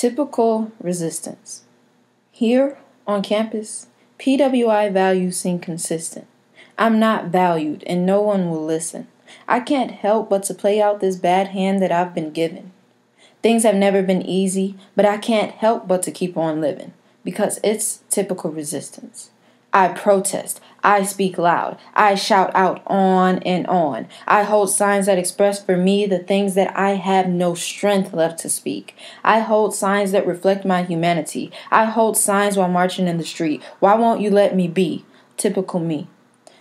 Typical resistance. Here on campus, PWI values seem consistent. I'm not valued and no one will listen. I can't help but to play out this bad hand that I've been given. Things have never been easy, but I can't help but to keep on living because it's typical resistance. I protest. I speak loud. I shout out on and on. I hold signs that express for me the things that I have no strength left to speak. I hold signs that reflect my humanity. I hold signs while marching in the street. Why won't you let me be? Typical me.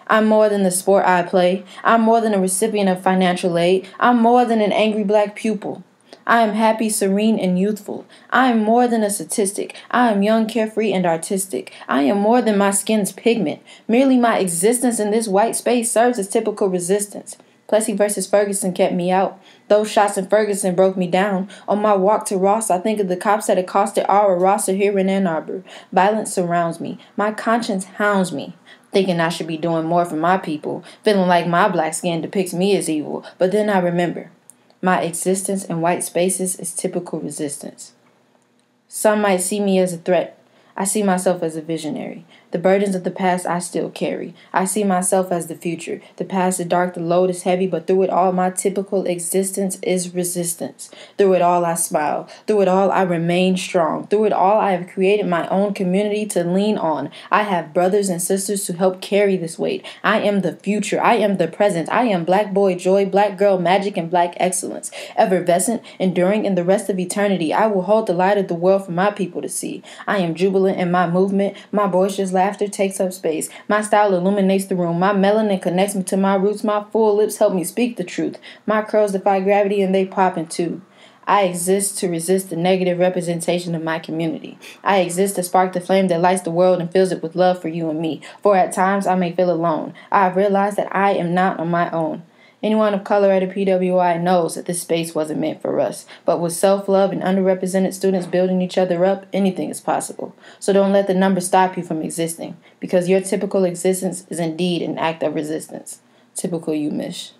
I'm more than the sport I play. I'm more than a recipient of financial aid. I'm more than an angry black pupil. I am happy, serene, and youthful. I am more than a statistic. I am young, carefree, and artistic. I am more than my skin's pigment. Merely my existence in this white space serves as typical resistance. Plessy versus Ferguson kept me out. Those shots in Ferguson broke me down. On my walk to Ross, I think of the cops that accosted Aura Rosser here in Ann Arbor. Violence surrounds me. My conscience hounds me. Thinking I should be doing more for my people. Feeling like my black skin depicts me as evil. But then I remember. My existence in white spaces is typical resistance. Some might see me as a threat. I see myself as a visionary. The burdens of the past I still carry. I see myself as the future. The past is dark, the load is heavy, but through it all, my typical existence is resistance. Through it all, I smile. Through it all, I remain strong. Through it all, I have created my own community to lean on. I have brothers and sisters to help carry this weight. I am the future. I am the present. I am black boy joy, black girl magic, and black excellence. Effervescent, enduring in the rest of eternity. I will hold the light of the world for my people to see. I am jubilant in my movement, my boisterous laughter takes up space. My style illuminates the room. My melanin connects me to my roots. My full lips help me speak the truth. My curls defy gravity and they pop in two. I exist to resist the negative representation of my community. I exist to spark the flame that lights the world and fills it with love for you and me. For at times I may feel alone. I have realized that I am not on my own. Anyone of color at a PWI knows that this space wasn't meant for us. But with self love and underrepresented students building each other up, anything is possible. So don't let the number stop you from existing, because your typical existence is indeed an act of resistance. Typical UMich.